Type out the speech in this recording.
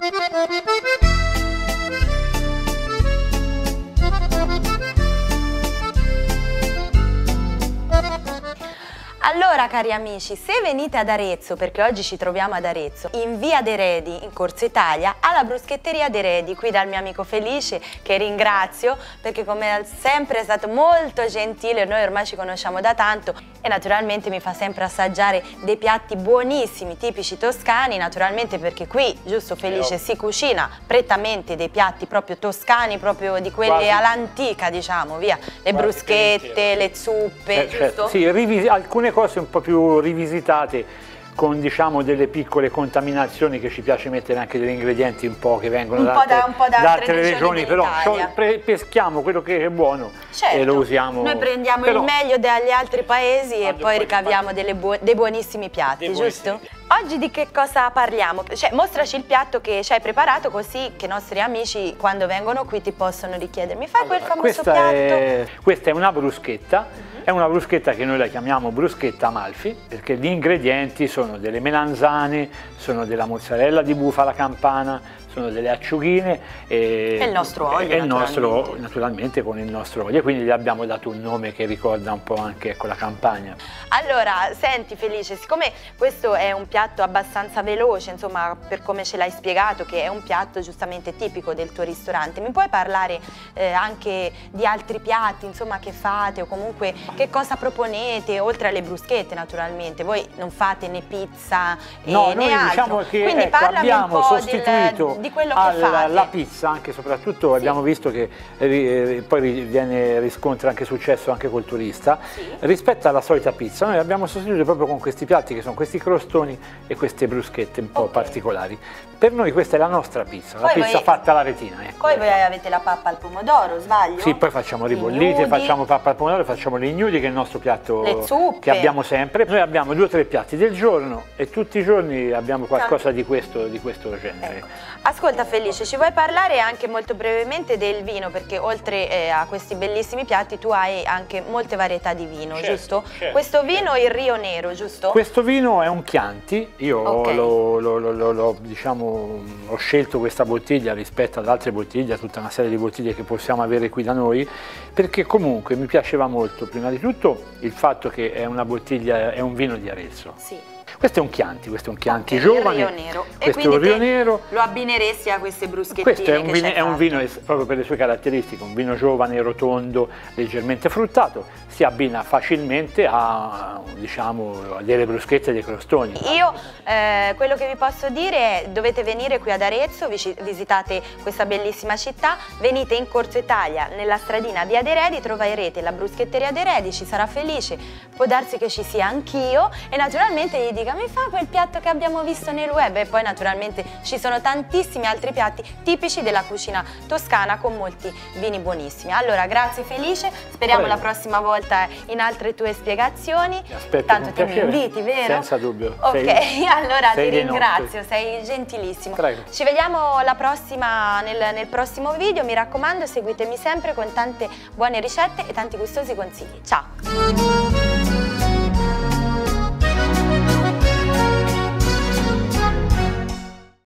Thank you. Allora cari amici, se venite ad Arezzo, perché oggi ci troviamo ad Arezzo, in via De Redi, in Corso Italia, alla bruschetteria De Redi, qui dal mio amico Felice, che ringrazio, perché come sempre è stato molto gentile, noi ormai ci conosciamo da tanto e naturalmente mi fa sempre assaggiare dei piatti buonissimi, tipici toscani, naturalmente perché qui, giusto Felice, si cucina prettamente dei piatti proprio toscani, proprio di quelli all'antica, diciamo, via, le Quasi bruschette, le zuppe, Eh, giusto? sì, alcune cose un po' più rivisitate con diciamo delle piccole contaminazioni che ci piace mettere anche degli ingredienti un po' che vengono da altre, regioni però peschiamo quello che è buono Certo, e lo usiamo. noi prendiamo Però- il meglio dagli altri paesi e poi ricaviamo delle buo- dei buonissimi piatti, Dei giusto? buonissimi Oggi di che cosa parliamo? Cioè, mostraci il piatto che ci hai preparato così che i nostri amici quando vengono qui ti possono richiedere. Mi fai quel famoso Questa piatto? è, questa è una bruschetta, è una bruschetta che noi la chiamiamo bruschetta Amalfi perché gli ingredienti sono delle melanzane, sono della mozzarella di bufala campana, sono delle acciughine e, E il nostro olio, e il nostro, naturalmente. con il nostro olio, quindi gli abbiamo dato un nome che ricorda un po' anche ecco, la campagna. Allora, senti Felice, siccome questo è un piatto abbastanza veloce, insomma, per come ce l'hai spiegato, che è un piatto giustamente tipico del tuo ristorante, mi puoi parlare eh, anche di altri piatti, insomma, che fate o comunque che cosa proponete, oltre alle bruschette naturalmente? Voi non fate né pizza eh, No, né noi altro, diciamo che quindi ecco, abbiamo po' del- sostituito di quello che alla- fate. la pizza, anche e soprattutto abbiamo visto che eh, poi viene, riscontra anche successo anche col turista, rispetto alla solita pizza noi abbiamo sostituito proprio con questi piatti che sono questi crostoni e queste bruschette un po' Ok. particolari. Per noi questa è la nostra pizza, la Poi pizza voi- fatta alla retina. Ecco. Poi voi avete la pappa al pomodoro, sbaglio? Sì, poi facciamo ribollite, facciamo pappa al pomodoro, facciamo gli ignudi che è il nostro piatto che abbiamo sempre. Noi abbiamo due o tre piatti del giorno e tutti i giorni abbiamo qualcosa di questo, di questo genere. Ecco. Ascolta Felice, ci vuoi parlare anche molto brevemente del vino? Perché oltre eh, a questi bellissimi piatti tu hai anche molte varietà di vino, Certo, giusto? certo, Questo vino è il Rio Nero, giusto? Questo vino è un Chianti, io Ok. l'ho- l'ho- l'ho- l'ho- l'ho, diciamo, ho scelto questa bottiglia rispetto ad altre bottiglie, tutta una serie di bottiglie che possiamo avere qui da noi, perché comunque mi piaceva molto, prima di tutto, il fatto che è una bottiglia, è un vino di Arezzo. Sì. Questo è un Chianti, questo è un Chianti Ok, giovane, Rio Nero. E questo è un Rio Nero. Lo abbineresti a queste bruschettine Questo è un, vino, è un vino proprio per le sue caratteristiche, un vino giovane, rotondo, leggermente fruttato, si abbina facilmente a diciamo, delle bruschette e dei crostoni. Io eh, quello che vi posso dire è dovete venire qui ad Arezzo, visitate questa bellissima città, venite in Corso Italia, nella stradina via De Redi, troverete la bruschetteria De Redi, ci sarà felice, può darsi che ci sia anch'io e naturalmente gli dica mi fa quel piatto che abbiamo visto nel web e poi naturalmente ci sono tantissimi altri piatti tipici della cucina toscana con molti vini buonissimi. Allora grazie Felice, speriamo Prego. la prossima volta in altre tue spiegazioni. Aspetto Tanto mi piacere. inviti, vero? Senza dubbio. Ok, Sei- allora sei ti ringrazio, sei gentilissimo. Prego. Ci vediamo la prossima, nel, nel prossimo video, mi raccomando seguitemi sempre con tante buone ricette e tanti gustosi consigli. Ciao!